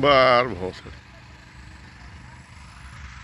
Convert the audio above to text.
Bárbaro.